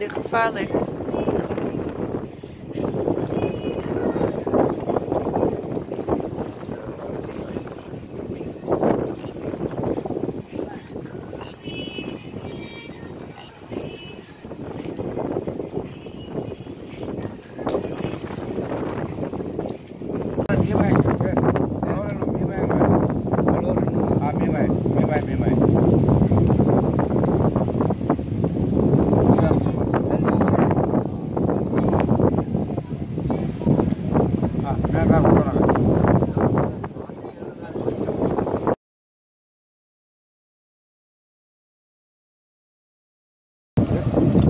en dit gevaarlijk. That's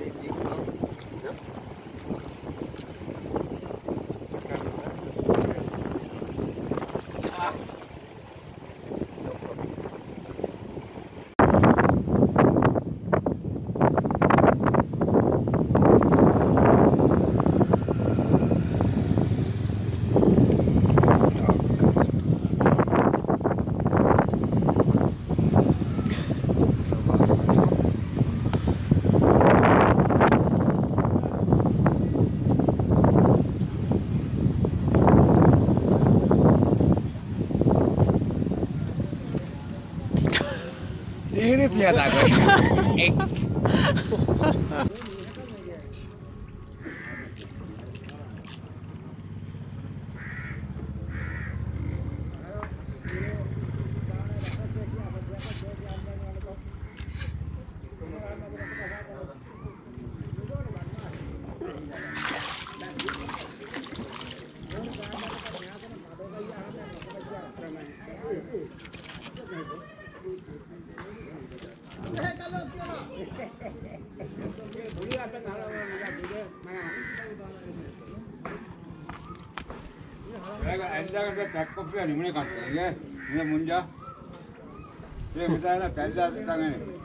Good evening. delícia d'água. Thank you. 우리가 아까 날아가는 게 내가 엔장에서 배꼽이 아니면 갔어 이게? 이게 문제? 이게 무슨 하나 달달 당연히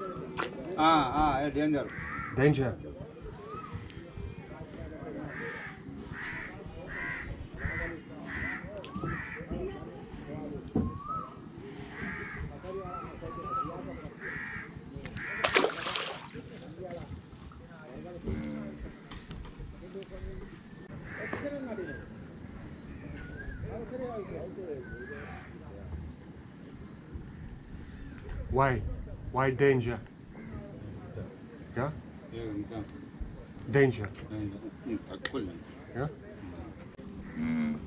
아아 렌저 렌저 Why? Why danger? Yeah? Danger. Yeah? Mm. mm.